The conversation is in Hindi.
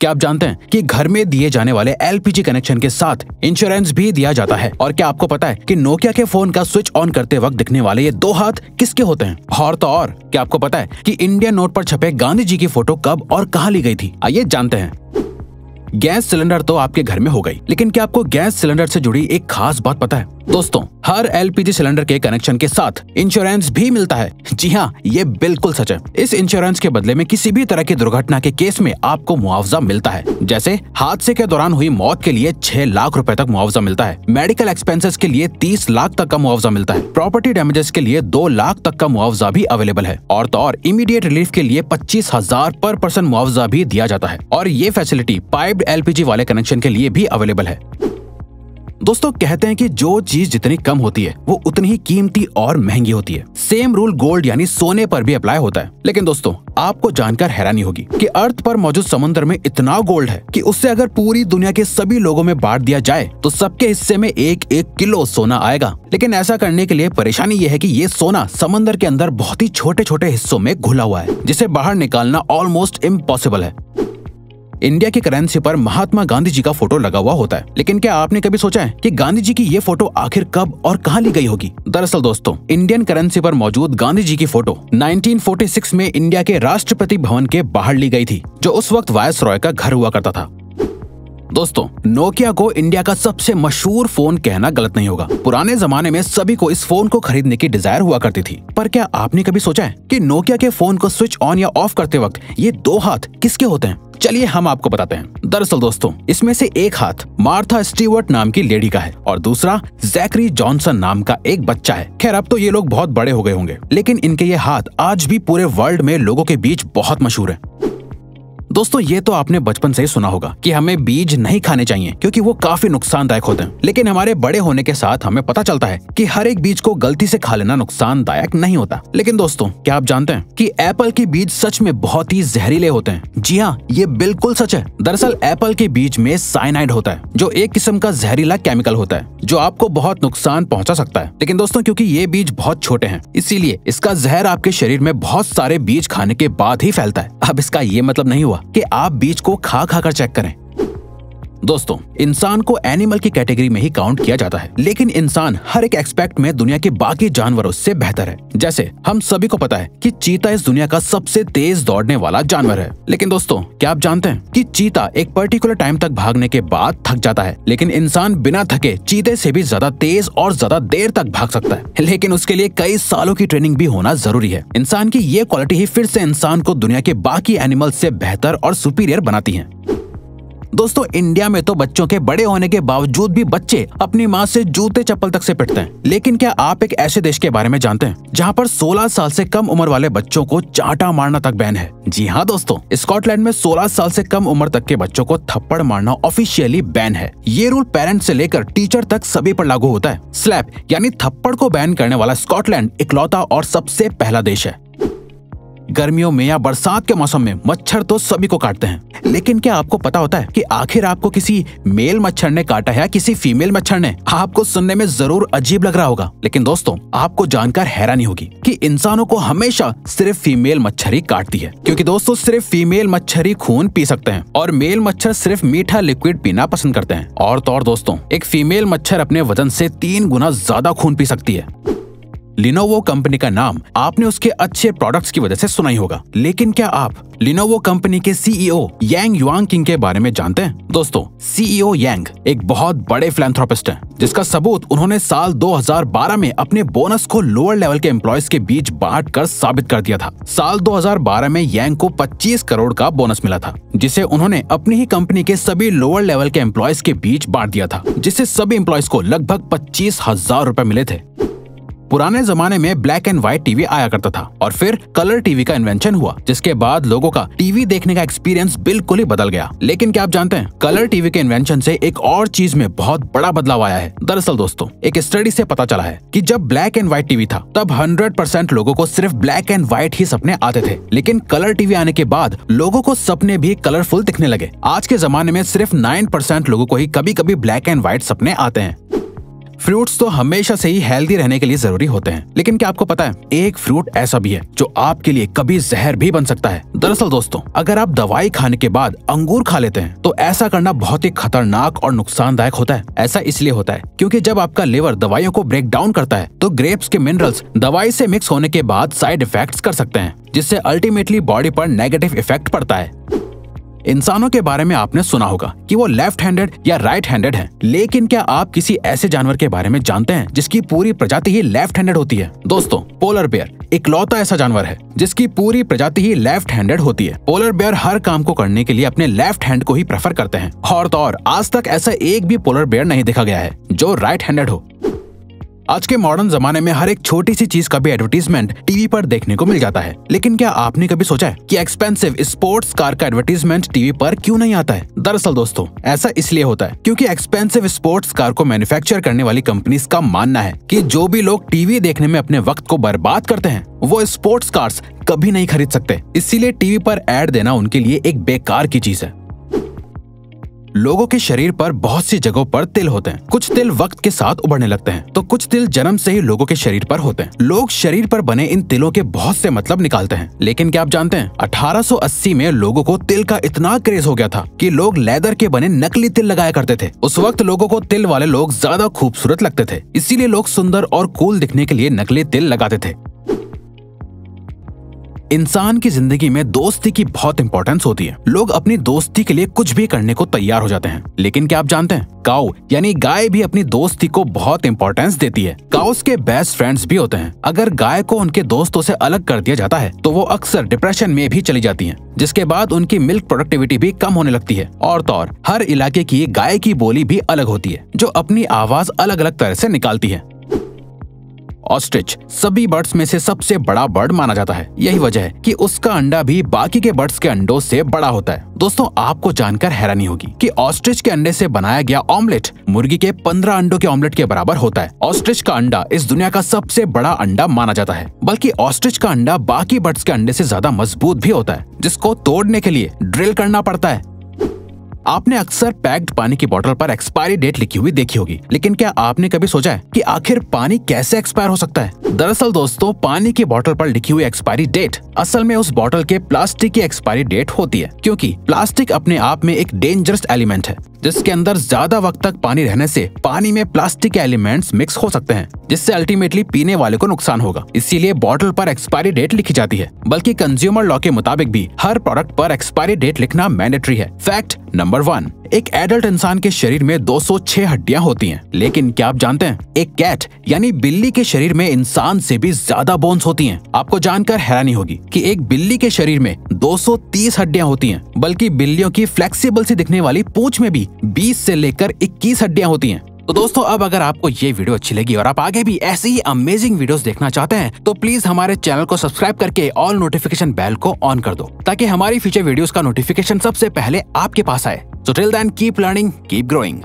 क्या आप जानते हैं कि घर में दिए जाने वाले एलपीजी कनेक्शन के साथ इंश्योरेंस भी दिया जाता है? और क्या आपको पता है कि नोकिया के फ़ोन का स्विच ऑन करते वक्त दिखने वाले ये दो हाथ किसके होते हैं? और तो और, क्या आपको पता है कि इंडियन नोट पर छपे गांधी जी की फ़ोटो कब और कहाँ ली गई थी? आइए जानते हैं। गैस सिलेंडर तो आपके घर में हो गई, लेकिन क्या आपको गैस सिलेंडर से जुड़ी एक खास बात पता है? दोस्तों, हर एलपीजी सिलेंडर के कनेक्शन के साथ इंश्योरेंस भी मिलता है। जी हाँ ये बिल्कुल सच है। इस इंश्योरेंस के बदले में किसी भी तरह की दुर्घटना के केस में आपको मुआवजा मिलता है। जैसे, हादसे के दौरान हुई मौत के लिए छह लाख रुपए तक मुआवजा मिलता है। मेडिकल एक्सपेंसेस के लिए तीस लाख तक का मुआवजा मिलता है। प्रॉपर्टी डैमेजेस के लिए दो लाख तक का मुआवजा भी अवेलेबल है। और तो और इमीडिएट रिलीफ के लिए पच्चीस हज़ार पर पर्सन मुआवजा भी दिया जाता है। और ये फैसिलिटी पाइप्ड एलपीजी वाले कनेक्शन के लिए भी अवेलेबल है। दोस्तों, कहते हैं कि जो चीज़ जितनी कम होती है, वो उतनी ही कीमती और महँगी होती है। सेम रूल गोल्ड यानी सोने पर भी अप्लाई होता है। लेकिन दोस्तों, आपको जानकर हैरानी होगी कि अर्थ पर मौजूद समुद्र में इतना गोल्ड है कि उससे अगर पूरी दुनिया के सभी लोगों में बांट दिया जाए तो सबके हिस्से में एक एक किलो सोना आएगा। लेकिन ऐसा करने के लिए परेशानी ये है कि ये सोना समंदर के अंदर बहुत ही छोटे छोटे हिस्सों में घुला हुआ है, जिसे बाहर निकालना ऑलमोस्ट इम्पॉसिबल है। इंडिया की करेंसी पर महात्मा गांधी जी का फ़ोटो लगा हुआ होता है। लेकिन क्या आपने कभी सोचा है कि गांधी जी की ये फ़ोटो आखिर कब और कहाँ ली गई होगी? दरअसल दोस्तों इंडियन करेंसी पर मौजूद गांधी जी की फ़ोटो 1946 में इंडिया के राष्ट्रपति भवन के बाहर ली गई थी, जो उस वक्त वायस रॉय का घर हुआ करता था। दोस्तों नोकिया को इंडिया का सबसे मशहूर फ़ोन कहना गलत नहीं होगा। पुराने जमाने में सभी को इस फ़ोन को खरीदने की डिज़ायर हुआ करती थी। पर क्या आपने कभी सोचा है कि नोकिया के फ़ोन को स्विच ऑन या ऑफ़ करते वक्त ये दो हाथ किसके होते हैं? चलिए हम आपको बताते हैं। दरअसल दोस्तों, इसमें से एक हाथ मार्था स्टीवर्ट नाम की लेडी का है और दूसरा जैकरी जॉनसन नाम का एक बच्चा है। खैर, अब तो ये लोग बहुत बड़े हो गए होंगे, लेकिन इनके ये हाथ आज भी पूरे वर्ल्ड में लोगों के बीच बहुत मशहूर है। दोस्तों, ये तो आपने बचपन से ही सुना होगा कि हमें बीज नहीं खाने चाहिए, क्योंकि वो काफ़ी नुकसानदायक होते हैं। लेकिन हमारे बड़े होने के साथ हमें पता चलता है कि हर एक बीज को गलती से खा लेना नुकसानदायक नहीं होता। लेकिन दोस्तों, क्या आप जानते हैं कि एप्पल के बीज सच में बहुत ही जहरीले होते हैं? जी हाँ ये बिल्कुल सच है। दरअसल, एप्पल के बीज में साइनाइड होता है, जो एक किस्म का जहरीला केमिकल होता है, जो आपको बहुत नुकसान पहुँचा सकता है। लेकिन दोस्तों, क्योंकि ये बीज बहुत छोटे हैं, इसीलिए इसका जहर आपके शरीर में बहुत सारे बीज खाने के बाद ही फैलता है। अब इसका ये मतलब नहीं हुआ कि आप बीज को खा खा कर चेक करें। दोस्तों, इंसान को एनिमल की कैटेगरी में ही काउंट किया जाता है, लेकिन इंसान हर एक एक्सपेक्ट में दुनिया के बाकी जानवरों से बेहतर है। जैसे, हम सभी को पता है कि चीता इस दुनिया का सबसे तेज दौड़ने वाला जानवर है। लेकिन दोस्तों, क्या आप जानते हैं कि चीता एक पर्टिकुलर टाइम तक भागने के बाद थक जाता है, लेकिन इंसान बिना थके चीते से भी ज़्यादा तेज और ज़्यादा देर तक भाग सकता है। लेकिन उसके लिए कई सालों की ट्रेनिंग भी होना ज़रूरी है। इंसान की ये क्वालिटी ही फिर से इंसान को दुनिया के बाकी एनिमल से बेहतर और सुपीरियर बनाती है। दोस्तों, इंडिया में तो बच्चों के बड़े होने के बावजूद भी बच्चे अपनी माँ से जूते चप्पल तक से पिटते हैं। लेकिन क्या आप एक ऐसे देश के बारे में जानते हैं, जहाँ पर 16 साल से कम उम्र वाले बच्चों को चाटा मारना तक बैन है? जी हाँ दोस्तों, स्कॉटलैंड में 16 साल से कम उम्र तक के बच्चों को थप्पड़ मारना ऑफिशियली बैन है। ये रूल पेरेंट से लेकर टीचर तक सभी पर लागू होता है। स्लैप यानी थप्पड़ को बैन करने वाला स्कॉटलैंड इकलौता और सबसे पहला देश है। गर्मियों में या बरसात के मौसम में मच्छर तो सभी को काटते हैं। लेकिन क्या आपको पता होता है कि आखिर आपको किसी मेल मच्छर ने काटा है या किसी फीमेल मच्छर ने? आपको सुनने में ज़रूर अजीब लग रहा होगा। लेकिन दोस्तों, आपको जानकर हैरानी होगी कि इंसानों को हमेशा सिर्फ़ फीमेल मच्छर ही काटती है। क्योंकि दोस्तों, सिर्फ़ फीमेल मच्छर ही खून पी सकते हैं और मेल मच्छर सिर्फ़ मीठा लिक्विड पीना पसंद करते हैं। और तो और दोस्तों, एक फीमेल मच्छर अपने वज़न से तीन गुना ज़्यादा खून पी सकती है। लिनोवो कंपनी का नाम आपने उसके अच्छे प्रोडक्ट्स की वजह से सुना ही होगा। लेकिन क्या आप लिनोवो कंपनी के सीईओ यांग युआंग किंग के बारे में जानते हैं? दोस्तों सीईओ यांग एक बहुत बड़े फिलेंथ्रोपिस्ट हैं, जिसका सबूत उन्होंने साल 2012 में अपने बोनस को लोअर लेवल के एम्प्लॉयज़ के बीच बांट कर साबित कर दिया था। साल 2012 में यांग को 25 करोड़ का बोनस मिला था, जिसे उन्होंने अपनी ही कंपनी के सभी लोअर लेवल के एम्प्लॉयज़ के बीच बांट दिया था, जिससे सभी एम्प्लॉयज़ को लगभग पच्चीस हज़ार रूपए मिले थे। पुराने जमाने में ब्लैक एंड व्हाइट टीवी आया करता था और फिर कलर टीवी का इन्वेंशन हुआ, जिसके बाद लोगों का टीवी देखने का एक्सपीरियंस बिल्कुल ही बदल गया। लेकिन क्या आप जानते हैं कलर टीवी के इन्वेंशन से एक और चीज़ में बहुत बड़ा बदलाव आया है? दरअसल दोस्तों, एक स्टडी से पता चला है कि जब ब्लैक एंड व्हाइट टीवी था, तब हंड्रेड परसेंट लोगों को सिर्फ़ ब्लैक एंड व्हाइट ही सपने आते थे। लेकिन कलर टीवी आने के बाद लोगों को सपने भी कलरफुल दिखने लगे। आज के जमाने में सिर्फ़ नाइन परसेंट लोगों को ही कभी कभी ब्लैक एंड व्हाइट सपने आते हैं। फ्रूट्स तो हमेशा से ही हेल्दी रहने के लिए ज़रूरी होते हैं। लेकिन क्या आपको पता है, एक फ्रूट ऐसा भी है, जो आपके लिए कभी जहर भी बन सकता है। दरअसल दोस्तों, अगर आप दवाई खाने के बाद अंगूर खा लेते हैं तो ऐसा करना बहुत ही खतरनाक और नुकसानदायक होता है। ऐसा इसलिए होता है, क्योंकि जब आपका लिवर दवाइयों को ब्रेक डाउन करता है तो ग्रेप्स के मिनरल्स दवाई से मिक्स होने के बाद साइड इफेक्ट्स कर सकते हैं, जिससे अल्टीमेटली बॉडी पर नेगेटिव इफ़ेक्ट पड़ता है। इंसानों के बारे में आपने सुना होगा कि वो लेफ़्ट हैंडेड या राइट हैंडेड हैं। लेकिन क्या आप किसी ऐसे जानवर के बारे में जानते हैं जिसकी पूरी प्रजाति ही लेफ़्ट हैंडेड होती है? दोस्तों पोलर बेयर इकलौता ऐसा जानवर है जिसकी पूरी प्रजाति ही लेफ़्ट हैंडेड होती है। पोलर बेयर हर काम को करने के लिए अपने लेफ़्ट हैंड को ही प्रेफर करते हैं। और तो और, आज तक ऐसा एक भी पोलर बेयर नहीं देखा गया है जो राइट हैंडेड हो। आज के मॉडर्न जमाने में हर एक छोटी सी चीज़ का भी एडवर्टीजमेंट टीवी पर देखने को मिल जाता है। लेकिन क्या आपने कभी सोचा है कि एक्सपेंसिव स्पोर्ट्स कार का एडवर्टीजमेंट टीवी पर क्यों नहीं आता है? दरअसल दोस्तों, ऐसा इसलिए होता है क्योंकि एक्सपेंसिव स्पोर्ट्स कार को मैन्युफैक्चर करने वाली कंपनीज़ का मानना है कि जो भी लोग टीवी देखने में अपने वक्त को बर्बाद करते हैं, वो स्पोर्ट्स कार्स कभी नहीं खरीद सकते। इसीलिए टीवी पर एड देना उनके लिए एक बेकार की चीज़ है। लोगों के शरीर पर बहुत सी जगहों पर तिल होते हैं। कुछ तिल वक्त के साथ उभरने लगते हैं। तो कुछ तिल जन्म से ही लोगों के शरीर पर होते हैं। लोग शरीर पर बने इन तिलों के बहुत से मतलब निकालते हैं। लेकिन क्या आप जानते हैं 1880 में लोगों को तिल का इतना क्रेज हो गया था कि लोग लेदर के बने नकली तिल लगाया करते थे। उस वक्त लोगों को तिल वाले लोग ज़्यादा खूबसूरत लगते थे। इसीलिए लोग सुंदर और कूल दिखने के लिए नकली तिल लगाते थे। इंसान की ज़िंदगी में दोस्ती की बहुत इंपॉर्टेंस होती है। लोग अपनी दोस्ती के लिए कुछ भी करने को तैयार हो जाते हैं। लेकिन क्या आप जानते हैं? काउ यानी गाय भी अपनी दोस्ती को बहुत इंपॉर्टेंस देती है। काउस के बेस्ट फ्रेंड्स भी होते हैं। अगर गाय को उनके दोस्तों से अलग कर दिया जाता है तो वो अक्सर डिप्रेशन में भी चली जाती हैं, जिसके बाद उनकी मिल्क प्रोडक्टिविटी भी कम होने लगती है। और तो और हर इलाके की गाय की बोली भी अलग होती है जो अपनी आवाज़ अलग अलग तरह से निकालती है। ऑस्ट्रिच सभी बर्ड्स में से सबसे बड़ा बर्ड माना जाता है। यही वजह है कि उसका अंडा भी बाकी के बर्ड्स के अंडों से बड़ा होता है। दोस्तों, आपको जानकर हैरानी होगी कि ऑस्ट्रिच के अंडे से बनाया गया ऑमलेट मुर्गी के पंद्रह अंडों के ऑमलेट के बराबर होता है। ऑस्ट्रिच का अंडा इस दुनिया का सबसे बड़ा अंडा माना जाता है। बल्कि ऑस्ट्रिच का अंडा बाकी बर्ड्स के अंडे से ज़्यादा मज़बूत भी होता है, जिसको तोड़ने के लिए ड्रिल करना पड़ता है। आपने अक्सर पैक्ड पानी की बोतल पर एक्सपायरी डेट लिखी हुई देखी होगी, लेकिन क्या आपने कभी सोचा है कि आखिर पानी कैसे एक्सपायर हो सकता है? दरअसल दोस्तों, पानी की बोतल पर लिखी हुई एक्सपायरी डेट असल में उस बोतल के प्लास्टिक की एक्सपायरी डेट होती है, क्योंकि प्लास्टिक अपने आप में एक डेंजरस एलिमेंट है, जिसके अंदर ज़्यादा वक्त तक पानी रहने से पानी में प्लास्टिक के एलिमेंट्स मिक्स हो सकते हैं, जिससे अल्टीमेटली पीने वाले को नुकसान होगा। इसीलिए बॉटल पर एक्सपायरी डेट लिखी जाती है, बल्कि कंज्यूमर लॉ के मुताबिक भी हर प्रोडक्ट पर एक्सपायरी डेट लिखना मैंडेटरी है। फैक्ट नंबर वन एक एडल्ट इंसान के शरीर में 206 हड्डियाँ होती हैं, लेकिन क्या आप जानते हैं एक कैट यानी बिल्ली के शरीर में इंसान से भी ज़्यादा बोन्स होती हैं। आपको जानकर हैरानी होगी कि एक बिल्ली के शरीर में 230 हड्डियाँ होती हैं, बल्कि बिल्लियों की फ्लेक्सिबल सी दिखने वाली पूछ में भी 20 से लेकर 21 हड्डियाँ होती हैं। तो दोस्तों अब अगर आपको ये वीडियो अच्छी लगी और आप आगे भी ऐसी ही अमेजिंग वीडियोस देखना चाहते हैं तो प्लीज़ हमारे चैनल को सब्सक्राइब करके ऑल नोटिफिकेशन बेल को ऑन कर दो ताकि हमारी फ्यूचर वीडियोस का नोटिफिकेशन सबसे पहले आपके पास आए So till then, keep learning, keep growing.